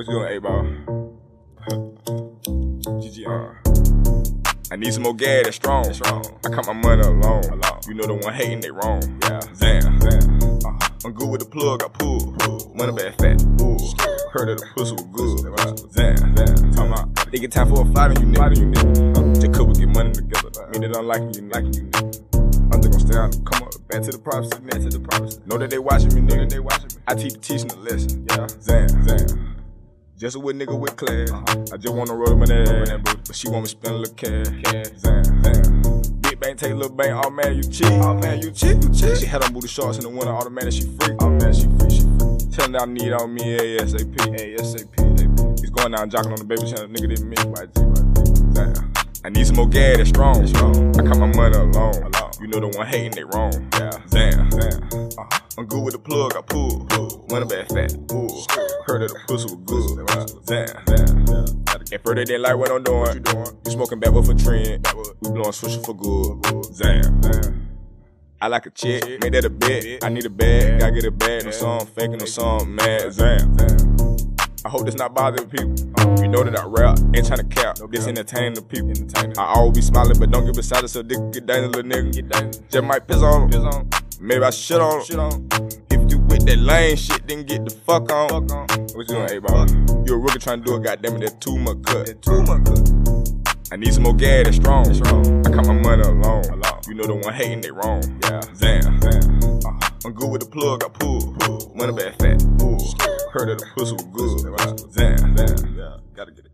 What you doing, A-Ball? GG, uh. I need some more gas, that's strong. That's strong. I count my money alone. alone. You know the one hating, they wrong. Yeah. Zamm, Zamm. Uh-huh. I'm good with the plug, I pull. pull. Money bad fat. Ooh. Heard that the pussy was good. Zamm, Zamm. Talking about, they get time for a fight on you, nigga. You nigga. Uh, just couple get money together. Mean they don't like you, liking you, nigga. I'm just gonna stay out, come up, back to the prophecy, back to the prophecy. Know that they watching me, nigga. They watching me. I teach teaching the lesson. Yeah. Zamm, Zamm. Just a with nigga with class. Uh-huh. I just wanna roll my ass, but she want me spend a little cash. Zamm, zamm. Big bang, take a little bang. Oh man, you cheat. Oh man, you cheat. You cheat. She had on booty shorts in the winter. Automatic, she free. Automatic, she free. She free. Tell that I need on me ASAP. ASAP. He's going down jocking on the baby channel. Nigga didn't miss by G. By G. Damn. I need some more gas, that's strong. That's strong. I count my money alone. alone. You know the one hating, they wrong. Yeah. Damn. Damn. Uh-huh. I'm good with the plug, I pull. Money bad fat. Ooh. Heard that the pussy was good. Damn. Damn. At further they like what I'm doing. What you doing? You smoking backwood for trend. We blowing swisher for good. Damn. Damn. I like a chick, made that a bet. I need a bag, gotta get a bag. No song faking, no song mad. Damn. I hope this not bothering people. You know that I rap, ain't trying to cap. This entertaining the people. I always be smiling, but don't get beside it, so dick get down, little nigga. Just might piss on him. Maybe I shit on him. If you with that lame shit, then get the fuck on. What you doing, A-Ball? You a rookie trying to do it, goddamn it, that too much cut. Too much cut. I need some more gas, that's strong. That's strong. I count my money alone. alone. You know the one hating, they wrong. Yeah. Zamm. Zamm. Uh-huh. I'm good with the plug, I pull. pull. Money bad fat. Ooh. Heard that the pussy was good. Zamm. Zamm. Yeah. Gotta get